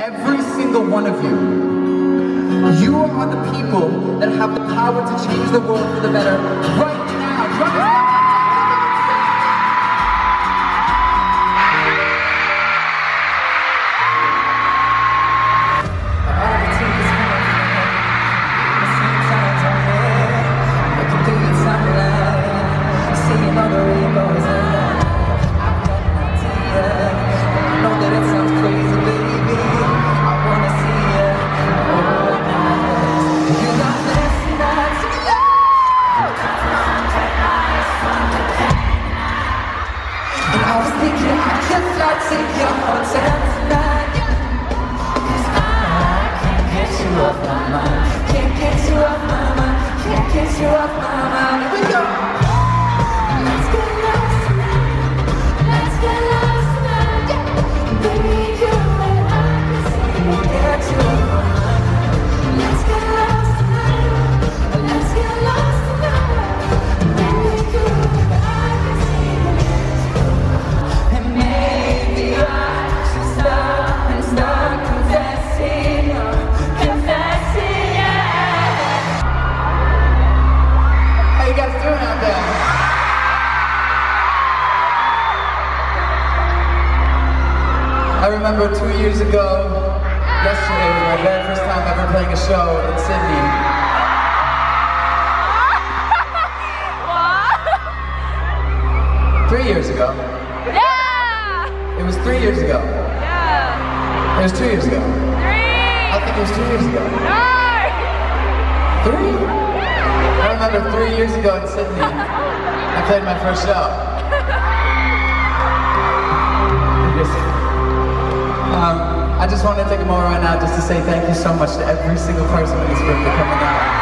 every single one of you, you are the people that have the power to change the world for the better right now. Do you I remember two years ago, yesterday was my very first time ever playing a show in Sydney. Three years ago. Yeah! It was three years ago. Yeah! It was two years ago. Three! I think it was two years ago. No! Three? I remember three years ago in Sydney, I played my first show. Just want to take a moment right now just to say thank you so much to every single person in this room for coming out.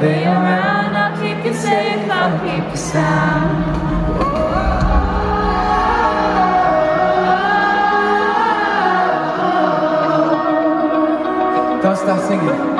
I'll Be around, I'll keep you safe, I'll keep you sound. Don't stop singing.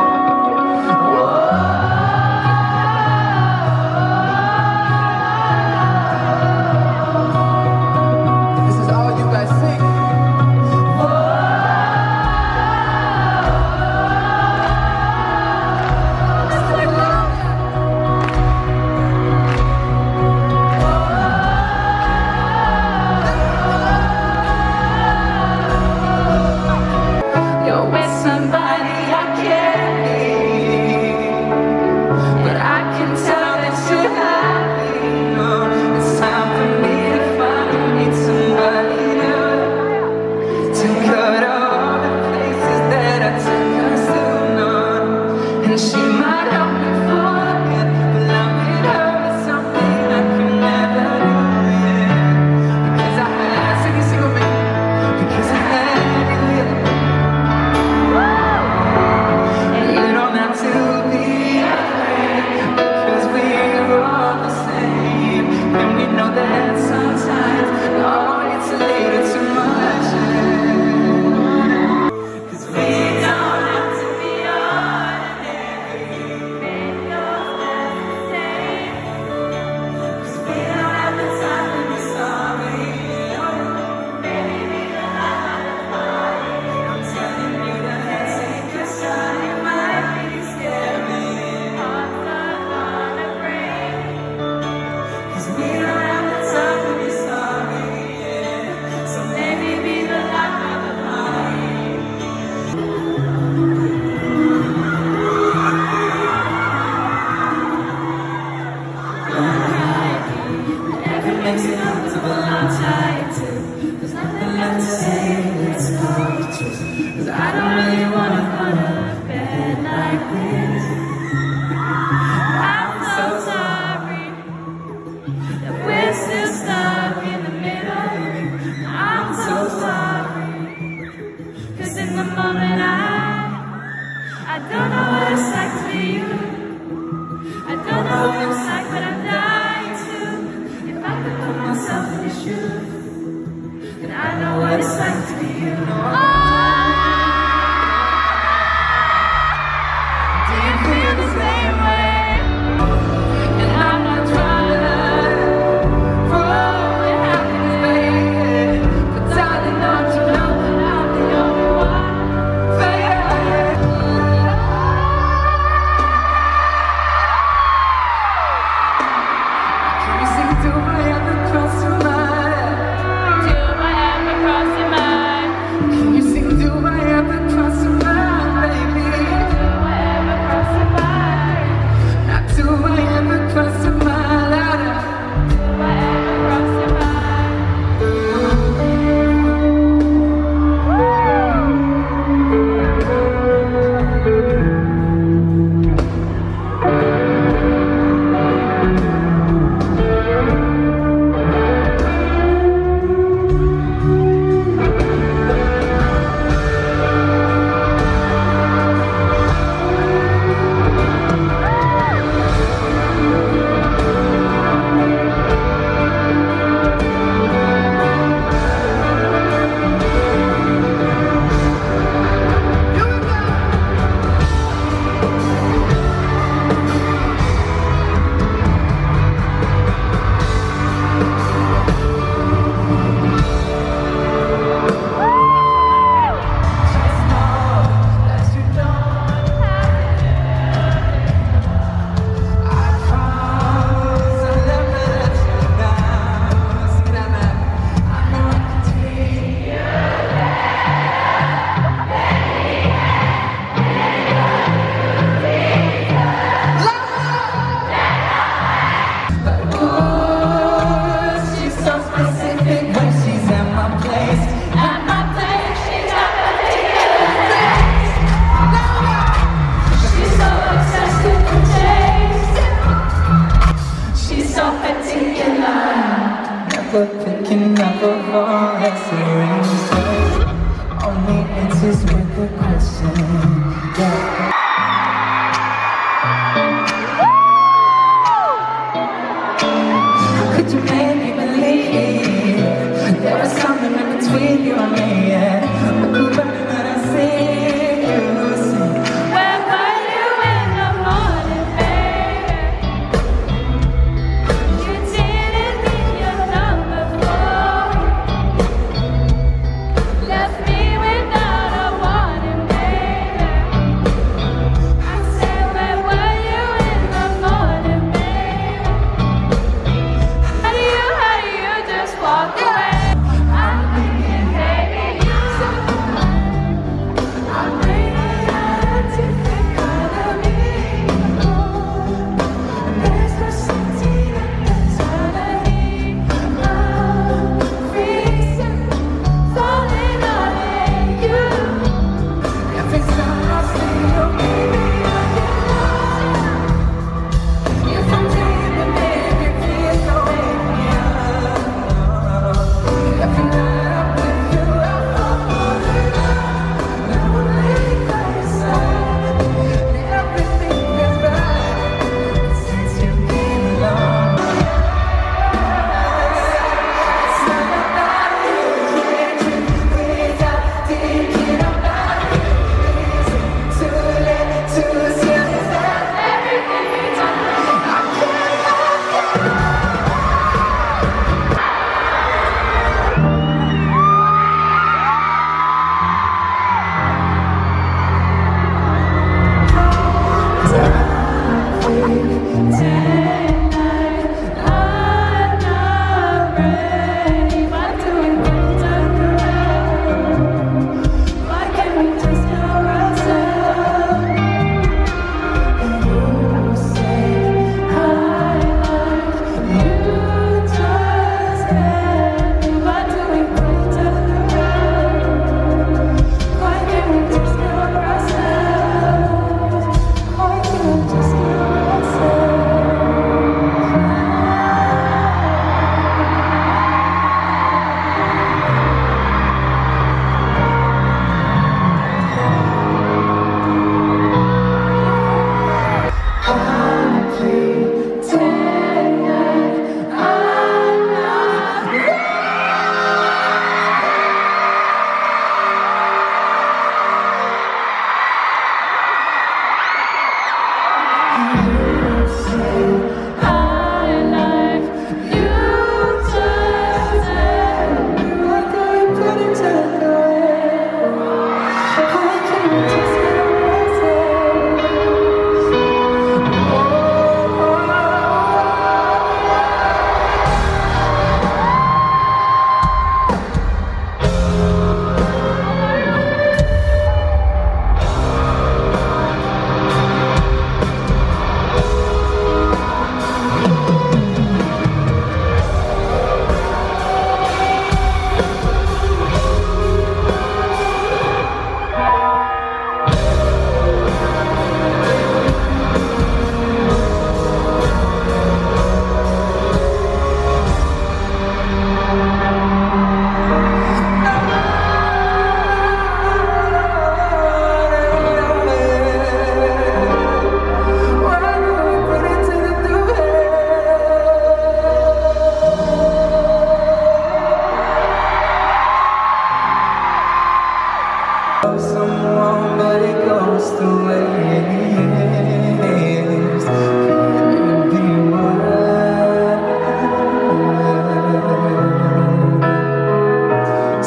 Picking up a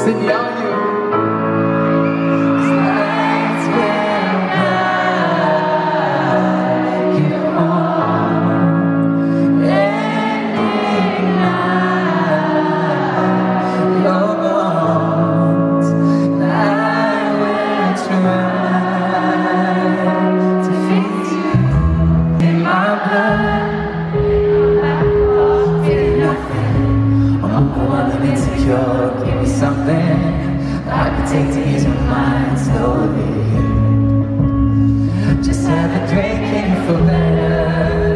Señor. I'm the one that's insecure, give me something I can take to ease my mind slowly Just have a drink and feel better